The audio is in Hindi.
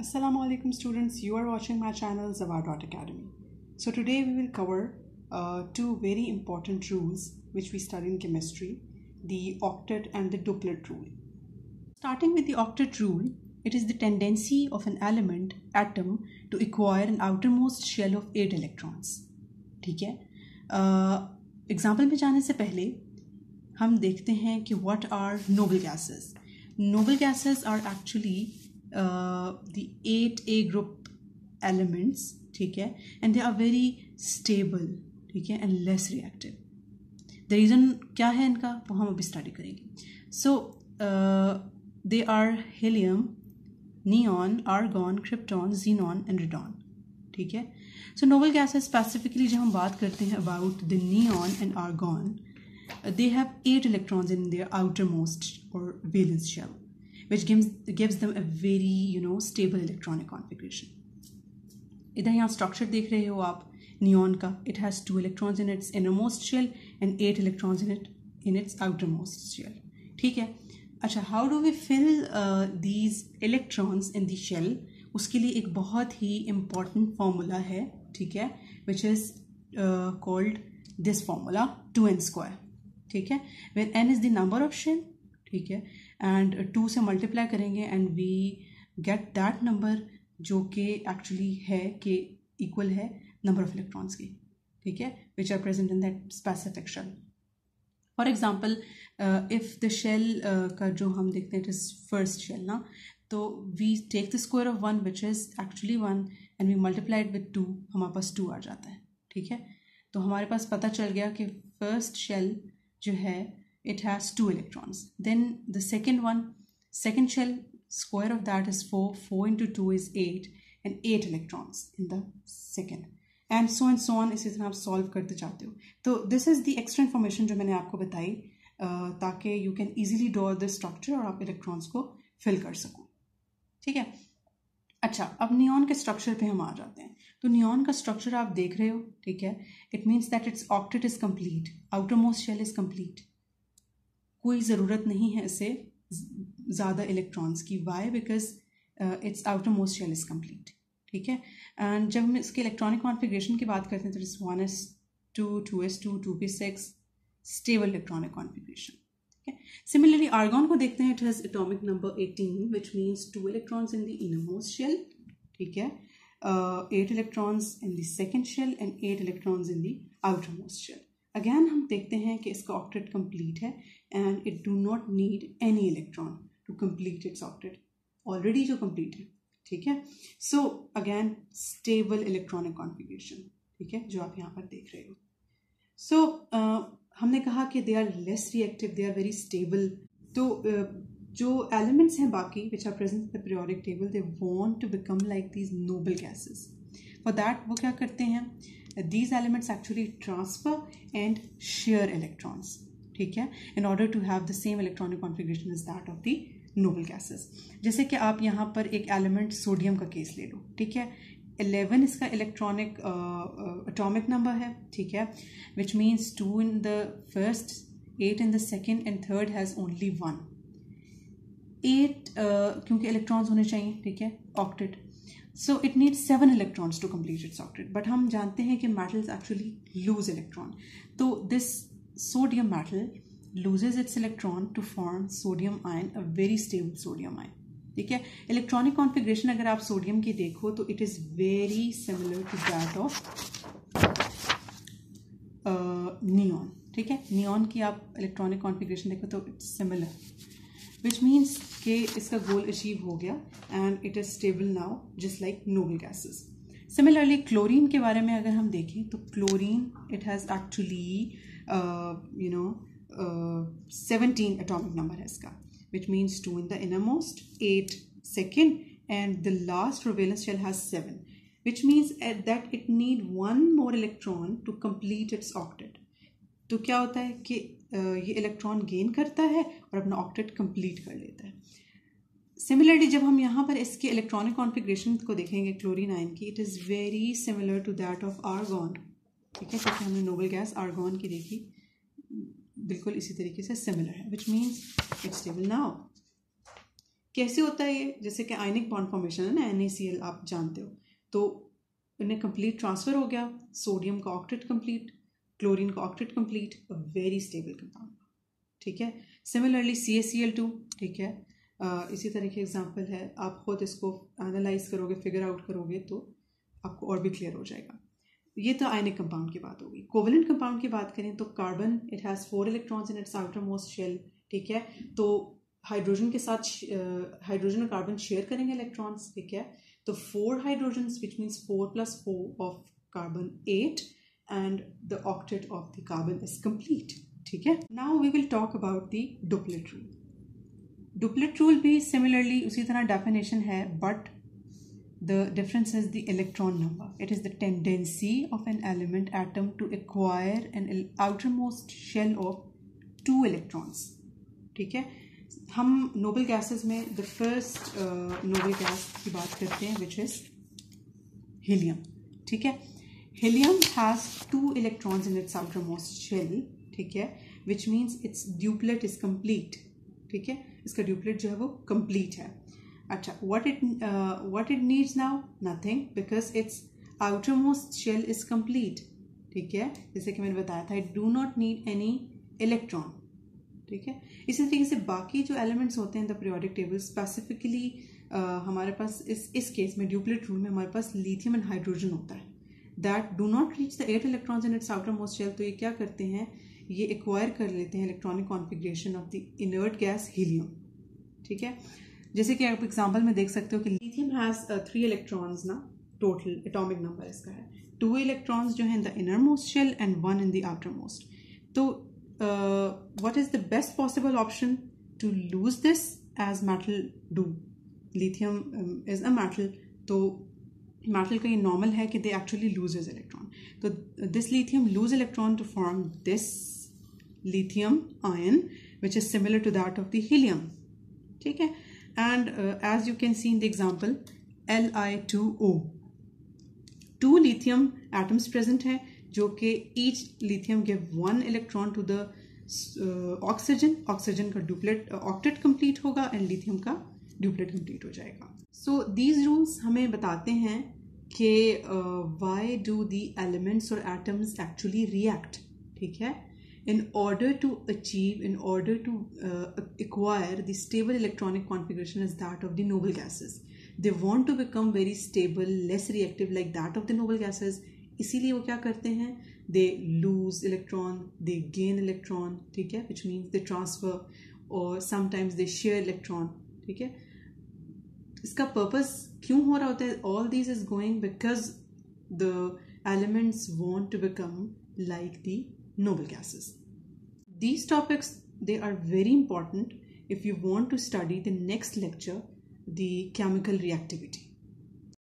Assalamu alaikum students, you are watching my channel Zawar Academy. So today we will cover uh, two very important rules which we study in chemistry, the octet and the duplet rule. Starting with the octet rule, it is the tendency of an element atom to acquire an outermost shell of 8 electrons. ठीक है एग्ज़ाम्पल uh, में जाने से पहले हम देखते हैं कि what are noble gases noble gases are actually eight A group elements ठीक है? And they are very stable ठीक है? And less reactive the reason क्या है इनका? वो हम अभी स्टडी करेंगे. So they are helium neon argon krypton xenon and radon ठीक है? सो नोबल गैस है स्पेसिफिकली जब हम बात करते हैं about the neon and argon they have eight electrons in their outermost और valence shell which gives gives them a very, you know, stable electronic configuration. इधर यहाँ स्ट्रक्चर देख रहे हो आप नियॉन का। It has two electrons in its innermost shell and eight electrons in it in its outermost shell ठीक है? अच्छा how do we fill these electrons in the shell उसके लिए एक बहुत ही इंपॉर्टेंट फार्मूला है, ठीक है? Which is called this formula two n square ठीक है? Where n is the number of shell ठीक है? एंड टू से मल्टीप्लाई करेंगे and we get that number जो कि एक्चुअली है, कि इक्वल है नंबर ऑफ़ इलेक्ट्रॉन्स की, ठीक है? Which are present in that specific shell for example if the shell का जो हम देखते हैं इट इज़ फ़र्स्ट शेल ना तो we take the square of one which is actually one and we multiplied with two हमारे पास टू आ जाता है, ठीक है? तो हमारे पास पता चल गया कि फ़र्स्ट शेल जो है it has two electrons. Then the second one, second shell, square of that is 4, 4 into 2 is 8 and 8 electrons in the second. And so and so on इसी तरह आप सॉल्व करते जाते हो। तो this is the extra information जो मैंने आपको बताई ताकि you can easily draw the structure और आप इलेक्ट्रॉन्स को फिल कर सको। ठीक है? अच्छा अब नियॉन के स्ट्रक्चर पे हम आ जाते हैं। तो नियॉन का स्ट्रक्चर आप देख रहे हो ठीक है? It means that its octet is complete outermost shell is complete कोई ज़रूरत नहीं है इसे ज़्यादा इलेक्ट्रॉन्स की why because its outermost shell is complete ठीक है? एंड जब हम इसके इलेक्ट्रॉनिक कॉन्फ़िगरेशन की बात करते हैं तो it's one s two two s two two p six stable electronic configuration ठीक है? सिमिलरली आर्गॉन को देखते हैं it has atomic number eighteen which means two electrons in the innermost shell ठीक है? Eight electrons in the second shell and eight electrons in the outermost shell again हम देखते हैं कि इसका ऑक्टेट कंप्लीट है and it do not need any electron to complete its octet already जो कंप्लीट है ठीक है? So again stable electronic configuration ठीक है? जो आप यहाँ पर देख रहे हो। सो so, uh, हमने कहा कि they are less reactive they are very stable तो uh, जो एलिमेंट्स हैं बाकी which are present the periodic table they want to become like these noble gases for that वो क्या करते हैं? These elements actually transfer and share electrons ठीक है in order to have the same electronic configuration as that of the noble gases जैसे कि आप यहाँ पर एक एलिमेंट सोडियम का केस ले लो ठीक है 11 इसका इलेक्ट्रॉनिक अटोमिक नंबर है ठीक है which means two in the first eight in the second and third has only one eight क्योंकि इलेक्ट्रॉन्स होने चाहिए ठीक है octet so it needs seven electrons to complete its octet but हम जानते हैं कि मेटल्स एक्चुअली लूज इलेक्ट्रॉन तो this sodium metal loses its electron to form sodium ion a very stable sodium ion ठीक है? इलेक्ट्रॉनिक कॉन्फ़िगरेशन अगर आप सोडियम की देखो तो it is very similar to that of neon ठीक है? नियॉन की आप इलेक्ट्रॉनिक कॉन्फ़िगरेशन देखो तो इट्स सिमिलर विच मीन्स कि इसका गोल अचीव हो गया and it is stable now just like noble gases similarly chlorine के बारे में अगर हम देखें तो chlorine it has actually you know seventeen atomic number है इसका which means two in the innermost eight second and the last or valence shell has seven which means that it need one more electron to complete its octet. तो क्या होता है कि ये इलेक्ट्रॉन गेन करता है और अपना ऑक्टेट कंप्लीट कर लेता है। सिमिलरली जब हम यहाँ पर इसके इलेक्ट्रॉनिक कॉन्फ़िगरेशन को देखेंगे क्लोरीन आयन की it is very similar to that of argon ठीक है, क्योंकि हमने नोबल गैस आर्गॉन की देखी। बिल्कुल इसी तरीके से सिमिलर है which means it's stable now कैसे होता है ये? जैसे कि आयनिक बॉन्ड फॉर्मेशन है ना एन आप जानते हो। तो इन्हें कंप्लीट ट्रांसफ़र हो गया सोडियम का ऑक्टेट कंप्लीट क्लोरीन का octet complete a very stable compound ठीक है? Similarly C S C L two ठीक है? uh, इसी तरह के एग्जांपल है। आप खुद इसको एनालाइज करोगे फिगर आउट करोगे तो आपको और भी क्लियर हो जाएगा। ये तो आयनिक कंपाउंड की बात होगी कोवलेंट कंपाउंड की बात करें तो carbon it has four electrons in its outermost shell ठीक है? तो हाइड्रोजन के साथ हाइड्रोजन और कार्बन शेयर करेंगे इलेक्ट्रॉन्स ठीक है? तो four hydrogen which means four plus four of carbon eight and the octet of the carbon is complete ठीक है? Now we will talk about the duplet rule duplet rule भी सिमिलरली उसी तरह डेफिनेशन है but the difference is the electron number. It is the tendency of an element atom to acquire an outermost shell of two electrons. ठीक है? हम नोबल गैसेस में द फ़र्स्ट नोबल गैस की बात करते हैं विच इज़ हीलियम ठीक है? Has two electrons in its outermost shell ठीक है? Which means its duplet is complete ठीक है? इसका ड्यूपलेट जो है वो कंप्लीट है। अच्छा what it what it needs now nothing because its outermost shell is complete ठीक है? जैसे कि मैंने बताया था it do not need any electron ठीक है? इसी तरीके से बाकी जो एलिमेंट्स होते हैं द पीरियोडिक टेबल स्पेसिफिकली हमारे पास इस इस केस में ड्यूप्लेट रूल में हमारे पास लिथियम एंड हाइड्रोजन होता है। That do not reach the eight electrons in its outermost shell तो ये क्या करते हैं? ये एक्वायर कर लेते हैं electronic configuration of the inert gas helium ठीक है? जैसे कि आप एग्ज़ाम्पल में देख सकते हो कि लिथियम हैज़ थ्री इलेक्ट्रॉन्स ना टोटल एटॉमिक नंबर इसका है। टू इलेक्ट्रॉन्स जो है in the innermost shell and one in the outermost तो what is the best possible option to lose this as as do lithium is a metal तो मैटल का ये नॉर्मल है कि they actually lose is electron तो this lithium lose electron to form this lithium ion which is similar to that of the helium ठीक है? And as you can see in the example L I two O two lithium atoms present हैं, जो कि each lithium give one electron to the oxygen oxygen का डुप्लेट ऑक्टेट कंप्लीट होगा एंड लिथियम का ड्यूपलेट कंप्लीट हो जाएगा। सो दीज रूल्स हमें बताते हैं कि वाई डू दी एलिमेंट्स और एटम्स एक्चुअली रिएक्ट ठीक है? In order to achieve in order to acquire the stable electronic configuration is that of the noble gases they want to become very stable less reactive like that of the noble gases इसीलिए वो क्या करते हैं? They lose electron they gain electron ठीक है? विच मीन्स दे ट्रांसफ़र और समटाइम्स दे शेयर इलेक्ट्रॉन ठीक है? इसका पर्पज क्यों हो रहा होता है? All this is going because the elements want to become like the noble gases these topics they are very important if you want to study the next lecture the chemical reactivity